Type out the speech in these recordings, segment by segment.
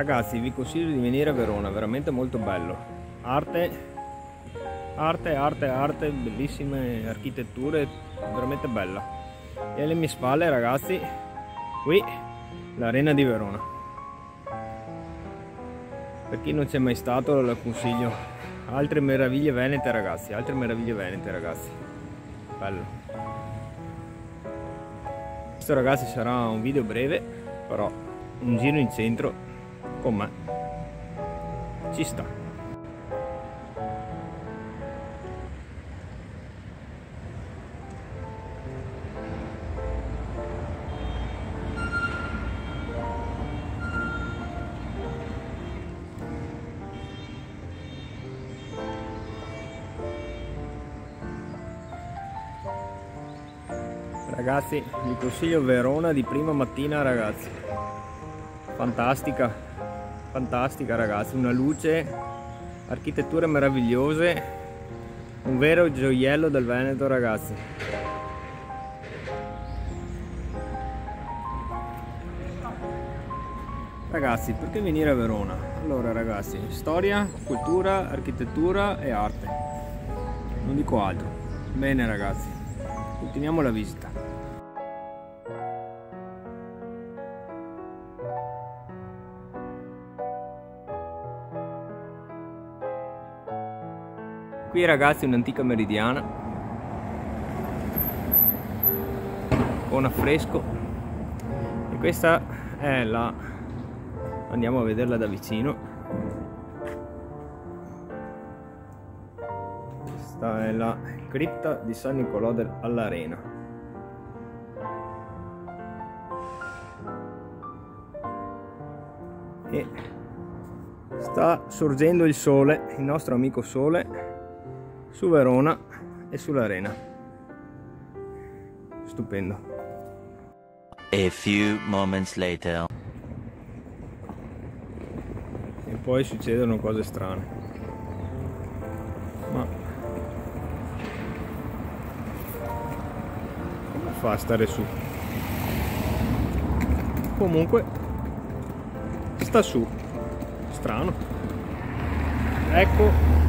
Ragazzi vi consiglio di venire a Verona, veramente molto bello. Arte, arte, arte, arte, bellissime architetture, veramente bella. E alle mie spalle ragazzi, qui l'arena di Verona. Per chi non c'è mai stato lo consiglio. Altre meraviglie venete ragazzi, altre meraviglie venete ragazzi. Bello. Questo ragazzi sarà un video breve, però un giro in centro con me. Ci sta. Ragazzi vi consiglio Verona di prima mattina ragazzi. Fantastica fantastica ragazzi. Una luce architetture meravigliose un vero gioiello del Veneto ragazzi. Ragazzi perché venire a Verona? allora ragazzi storia, cultura, architettura e arte. Non dico altro. Bene ragazzi continuiamo la visita Qui ragazzi un'antica meridiana. Con affresco. E questa è la andiamo a vederla da vicino. Questa è la cripta di San Nicolò all'Arena. E sta sorgendo il sole il nostro amico sole su Verona e sull'arena. Stupendo. A few moments later. E poi succedono cose strane. Ma come fa a stare su? Comunque sta su. Strano. Ecco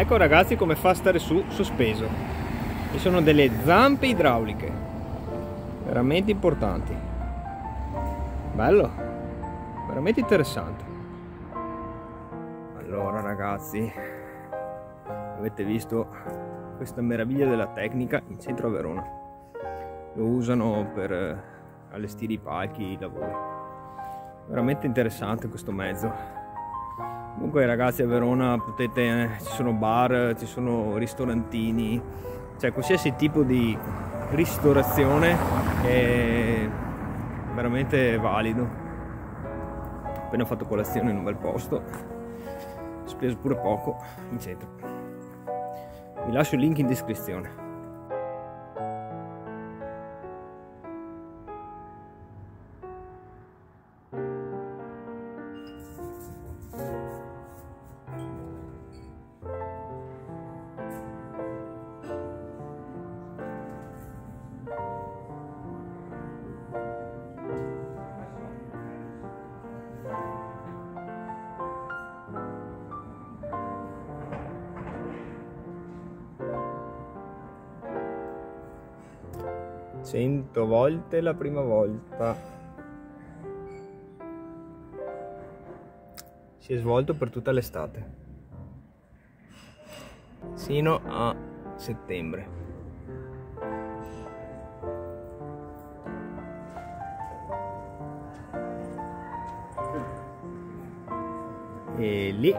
Ecco ragazzi come fa a stare su sospeso. Ci sono delle zampe idrauliche. Veramente importanti. Bello. Veramente interessante. Allora ragazzi, avete visto questa meraviglia della tecnica in centro a Verona. Lo usano per eh, allestire i palchi, i lavori. Veramente interessante questo mezzo. Comunque ragazzi a Verona potete, eh, ci sono bar, ci sono ristorantini, cioè qualsiasi tipo di ristorazione è veramente valido. Appena fatto colazione in un bel posto, speso pure poco in centro. Vi lascio il link in descrizione. 100 volte la prima volta. Si è svolto per tutta l'estate, sino a settembre. E lì,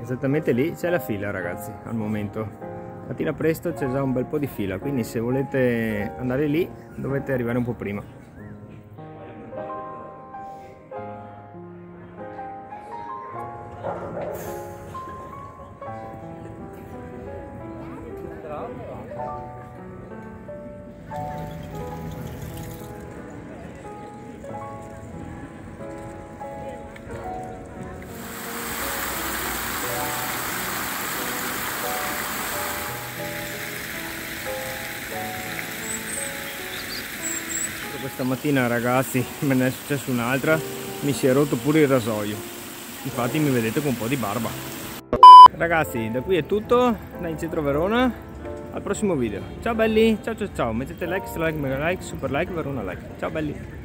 esattamente lì, c'è la fila ragazzi, al momento mattina presto c'è già un bel po' di fila quindi se volete andare lì dovete arrivare un po' prima. questa mattina ragazzi me ne è successa un'altra mi si è rotto pure il rasoio. Infatti mi vedete con un po' di barba. Ragazzi da qui è tutto da in centro Verona al prossimo video. Ciao belli ciao ciao ciao. Mettete like, like, mega like, super like, Verona like. Ciao belli